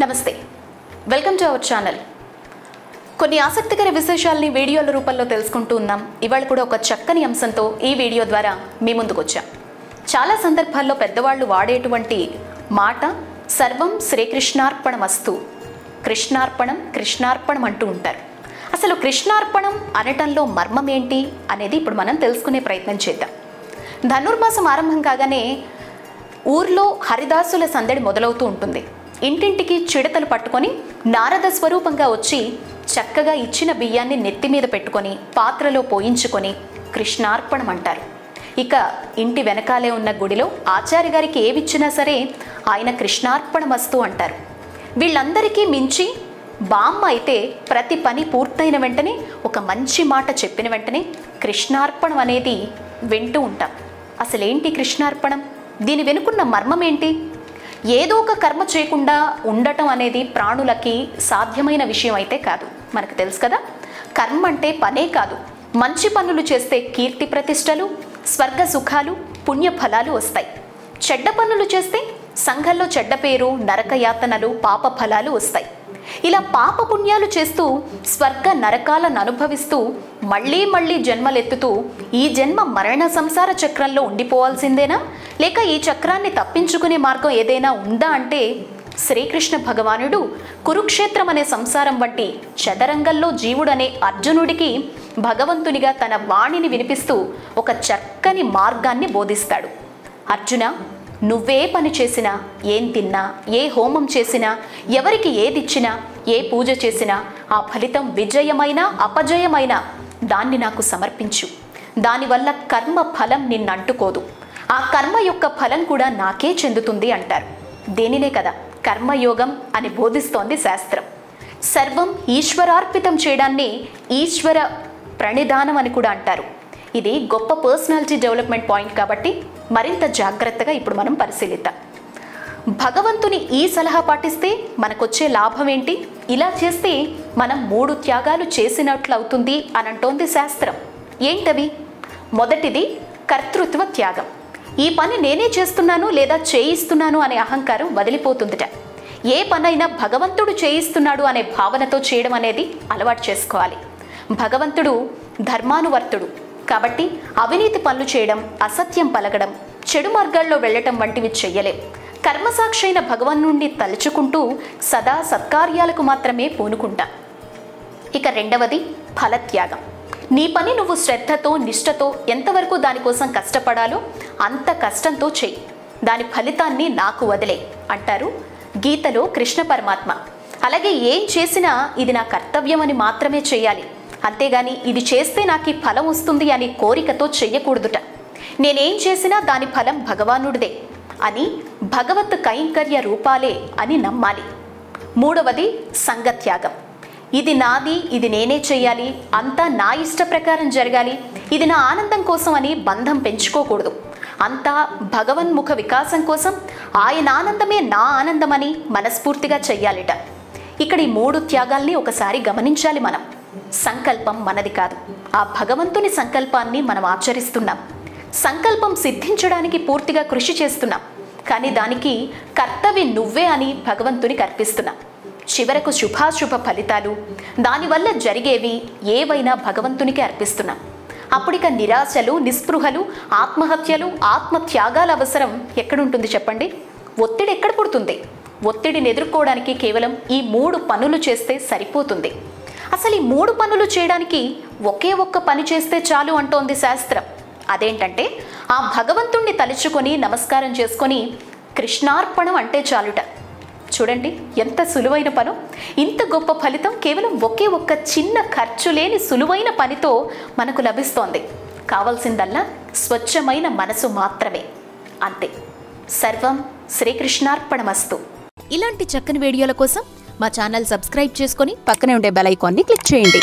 నమస్తే. Welcome to our channel కొన్ని ఆసక్తికర విశేషాలని వీడియోల రూపంలో తెలుసుకుంటూ ఉన్నాం. ఇవాళ కూడా ఒక చక్కని అంశంతో ఈ వీడియో ద్వారా మీ ముందుకు వచ్చాం. చాలా సందర్భాల్లో పెద్దవాళ్ళు వాడేటువంటి మాట సర్వం శ్రీకృష్ణార్పణమస్తు కృష్ణార్పణం కృష్ణార్పణం అంటూ ఉంటారు. అసలు కృష్ణార్పణం అనటంలో మర్మం ఏంటి అనేది ఇప్పుడు మనం తెలుసుకునే ప్రయత్నం చేద్దాం. ధనుర్మాసం ఆరంభం కాగానే ఊర్లో హరిదాసుల సందడి మొదలవుతూ ఉంటుంది. ఇంటింటికి చిడతలు పట్టుకొని నారద స్వరూపంగా వచ్చి చక్కగా ఇచ్చిన బియ్యాన్ని నెత్తి మీద పెట్టుకొని పాత్రలో పోయించుకొని కృష్ణార్పణం అంటారు ఇక ఇంటి వెనకాలే ఉన్న గుడిలో ఆచార్య గారికి ఏవిచ్చినా సరే ఆయన కృష్ణార్పణమస్తు అంటారు. వీళ్ళందరికీ మించి బామ్మ అయితే ప్రతి పని పూర్తయిన వెంటనే ఒక మంచి మాట చెప్పిన వెంటనే కృష్ణార్పణం అనేది వింటూ ఉంటాం. అసలేంటి కృష్ణార్పణం? దీని వెనుకున్న మర్మం ఏంటి ఏదో ఒక కర్మ చేయకుండా ఉండటం అనేది ప్రాణులకి సాధ్యమైన విషయం అయితే కాదు. మనకు తెలుసు కదా? కర్మ అంటే పనే కాదు. మంచి పనులు చేస్తే కీర్తి ప్రతిష్టలు స్వర్గ సుఖాలు పుణ్య ఫలాలు వస్తాయి. చెడ్డ పనులు చేస్తే సంఘంలో చెడ్డ పేరు నరకయాతనలు పాప ఫలాలు వస్తాయి. ఇలా పాప పుణ్యాలు చేస్తూ స్వర్గ నరకాలను అనుభవిస్తూ మళ్ళీ మళ్ళీ జన్మలెత్తుతూ ఈ జన్మ మరణ సంసార చక్రంలో ఉండిపోవాల్సిందేనా? లేక ఈ చక్రాన్ని తప్పించుకునే మార్గం ఏదైనా ఉందా అంటే శ్రీకృష్ణ భగవానుడు కురుక్షేత్రం అనే సంసారం వంటి చదరంగంలో జీవుడనే అర్జునుడికి భగవంతునిగా తన వాణిని వినిపిస్తూ ఒక చక్కని మార్గాన్ని బోధిస్తాడు. అర్జున నువ్వే పని చేసినా ఏం తిన్నా ఏ హోమం చేసినా ఎవరికి ఏదిచ్చినా ఏ పూజ చేసినా ఆ ఫలితం విజయమైన అపజయమైన దాన్ని నాకు సమర్పించు. దానివల్ల కర్మ ఫలం నిన్నంటుకోదు. ఆ కర్మ యొక్క ఫలం కూడా నాకే చెందుతుంది అంటారు. దేనినే కదా? కర్మయోగం అని బోధిస్తోంది శాస్త్రం. సర్వం ఈశ్వరార్పితం చేయడాన్ని ఈశ్వర ప్రణిధానం అని కూడా అంటారు. ఇది గొప్ప పర్సనాలిటీ డెవలప్మెంట్ పాయింట్ కాబట్టి మరింత జాగ్రత్తగా ఇప్పుడు మనం పరిశీలిద్దాం. భగవంతుని ఈ సలహా పాటిస్తే మనకొచ్చే లాభం ఏంటి ఇలా చేస్తే మనం మూడు త్యాగాలు చేసినట్లు అవుతుంది అని అంటోంది శాస్త్రం. ఏంటవి? మొదటిది కర్తృత్వ త్యాగం. ఈ పని నేనే చేస్తున్నాను లేదా చేయిస్తున్నాను అనే అహంకారం వదిలిపోతుందిట. ఏ పనైనా భగవంతుడు చేయిస్తున్నాడు అనే భావనతో చేయడం అనేది అలవాటు చేసుకోవాలి. భగవంతుడు ధర్మానువర్తుడు. కాబట్టి అవినీతి పనులు చేయడం అసత్యం పలకడం చెడు మార్గాల్లో వెళ్ళటం వంటివి చెయ్యలేం. కర్మసాక్షి అయిన భగవన్ తలుచుకుంటూ సదా సత్కార్యాలకు మాత్రమే పూనుకుంటా. ఇక రెండవది ఫలత్యాగం. నీ పని నువ్వు శ్రద్ధతో నిష్ఠతో ఎంతవరకు దానికోసం కష్టపడాలో అంత కష్టంతో చెయ్యి. దాని ఫలితాన్ని నాకు వదిలే అంటారు గీతలో కృష్ణ పరమాత్మ. అలాగే ఏం చేసినా ఇది నా కర్తవ్యం అని మాత్రమే చేయాలి అంతేగాని ఇది చేస్తే నాకు ఈ ఫలం వస్తుంది అని కోరికతో చెయ్యకూడదుట. నేనేం చేసినా దాని ఫలం భగవానుడిదే అని భగవత్ కైంకర్య రూపాలే అని నమ్మాలి. మూడవది సంగత్యాగం ఇది నాది ఇది నేనే చేయాలి అంతా నా ఇష్ట ప్రకారం జరగాలి ఇది నా ఆనందం కోసం అని బంధం పెంచుకోకూడదు. అంతా భగవన్ముఖ వికాసం కోసం ఆయన ఆనందమే నా ఆనందమని మనస్ఫూర్తిగా చెయ్యాలిట. ఇక్కడ ఈ మూడు త్యాగాల్ని ఒకసారి గమనించాలి మనం. సంకల్పం మనది కాదు. ఆ భగవంతుని సంకల్పాన్ని మనం ఆచరిస్తున్నాం. సంకల్పం సిద్ధించడానికి పూర్తిగా కృషి చేస్తున్నాం. కానీ దానికి కర్తవి నువ్వే అని భగవంతునికి అర్పిస్తున్నాం. చివరకు శుభాశుభ ఫలితాలు దానివల్ల జరిగేవి ఏవైనా భగవంతునికి అర్పిస్తున్నాం. అప్పుడిక నిరాశలు నిస్పృహలు ఆత్మహత్యలు ఆత్మత్యాగాల అవసరం ఎక్కడుంటుంది చెప్పండి? ఒత్తిడి ఎక్కడ పుడుతుంది? ఒత్తిడిని ఎదుర్కోవడానికి కేవలం ఈ మూడు పనులు చేస్తే సరిపోతుంది. అసలు ఈ మూడు పనులు చేయడానికి ఒకే ఒక్క పని చేస్తే చాలు అంటోంది శాస్త్రం. అదేంటంటే ఆ భగవంతుణ్ణి తలుచుకొని నమస్కారం చేసుకొని కృష్ణార్పణం అంటే చాలుట. చూడండి ఎంత సులువైన పను. ఇంత గొప్ప ఫలితం కేవలం ఒకే ఒక్క చిన్న ఖర్చు లేని సులువైన పనితో మనకు లభిస్తోంది. కావలసిందల్లా స్వచ్ఛమైన మనసు మాత్రమే. అంతే. సర్వం శ్రీకృష్ణార్పణమస్తు. ఇలాంటి చక్కని వీడియోల కోసం మా ఛానల్ సబ్స్క్రైబ్ చేసుకొని పక్కనే ఉండే బెల్ ఐకాన్ని క్లిక్ చేయండి.